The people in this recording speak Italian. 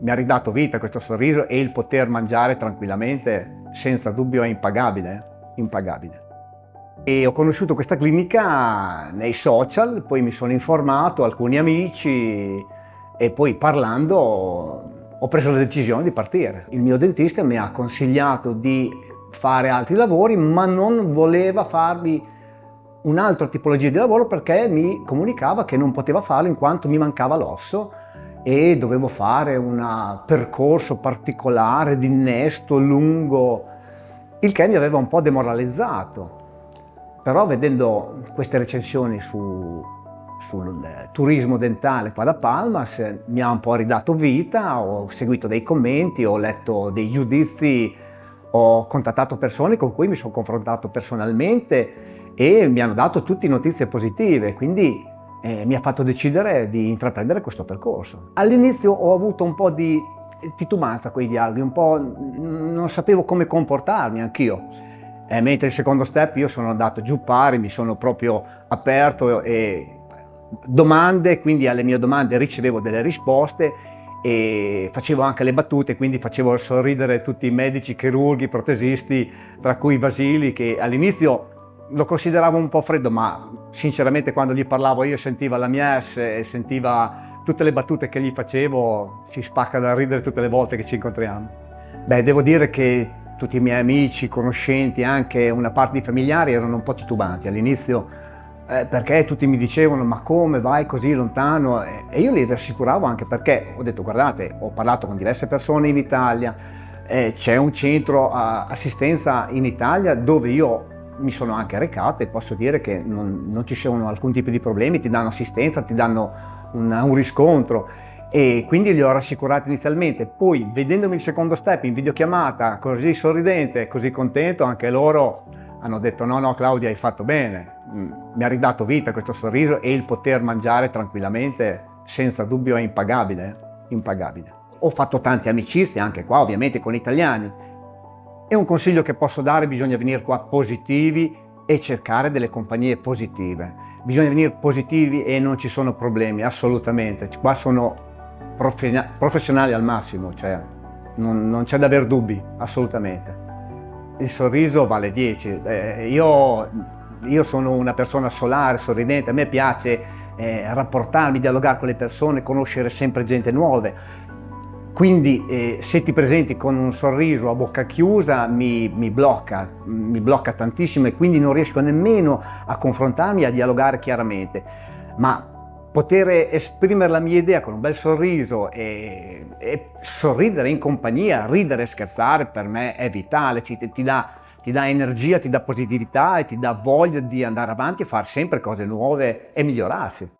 mi ha ridato vita questo sorriso e il poter mangiare tranquillamente senza dubbio è impagabile, impagabile. E ho conosciuto questa clinica nei social, poi mi sono informato, alcuni amici e poi parlando ho preso la decisione di partire. Il mio dentista mi ha consigliato di fare altri lavori ma non voleva farmi un'altra tipologia di lavoro perché mi comunicava che non poteva farlo in quanto mi mancava l'osso e dovevo fare un percorso particolare di innesto lungo, il che mi aveva un po' demoralizzato. Però vedendo queste recensioni su, sul turismo dentale qua da Palmas mi ha un po' ridato vita, ho seguito dei commenti, ho letto dei giudizi, ho contattato persone con cui mi sono confrontato personalmente e mi hanno dato tutte notizie positive, quindi eh, mi ha fatto decidere di intraprendere questo percorso. All'inizio ho avuto un po' di titubanza con i dialoghi, un po' non sapevo come comportarmi anch'io. Eh, mentre il secondo step io sono andato giù pari, mi sono proprio aperto e domande, quindi alle mie domande ricevevo delle risposte e facevo anche le battute, quindi facevo sorridere tutti i medici, chirurghi, protesisti, tra cui Vasili, che all'inizio lo consideravo un po' freddo, ma sinceramente quando gli parlavo io sentiva la mia S e sentiva tutte le battute che gli facevo, si spacca da ridere tutte le volte che ci incontriamo. Beh, devo dire che tutti i miei amici, conoscenti, anche una parte di familiari erano un po' titubanti all'inizio eh, perché tutti mi dicevano ma come vai così lontano e io li rassicuravo anche perché ho detto guardate ho parlato con diverse persone in Italia, eh, c'è un centro assistenza in Italia dove io mi sono anche recato e posso dire che non, non ci sono alcun tipo di problemi, ti danno assistenza, ti danno un, un riscontro e quindi li ho rassicurati inizialmente. Poi vedendomi il secondo step in videochiamata così sorridente, così contento, anche loro hanno detto no no Claudia hai fatto bene, mm, mi ha ridato vita questo sorriso e il poter mangiare tranquillamente senza dubbio è impagabile, impagabile. Ho fatto tante amicizie anche qua ovviamente con italiani è un consiglio che posso dare, bisogna venire qua positivi e cercare delle compagnie positive. Bisogna venire positivi e non ci sono problemi, assolutamente. Qua sono professionali al massimo, cioè non, non c'è da aver dubbi, assolutamente. Il sorriso vale 10. Eh, io, io, sono una persona solare, sorridente, a me piace eh, rapportarmi, dialogare con le persone, conoscere sempre gente nuova. Quindi eh, se ti presenti con un sorriso a bocca chiusa mi, mi, blocca, mi blocca tantissimo e quindi non riesco nemmeno a confrontarmi, a dialogare chiaramente. Ma poter esprimere la mia idea con un bel sorriso e, e sorridere in compagnia, ridere e scherzare per me è vitale, ti, ti, dà, ti dà energia, ti dà positività e ti dà voglia di andare avanti e fare sempre cose nuove e migliorarsi.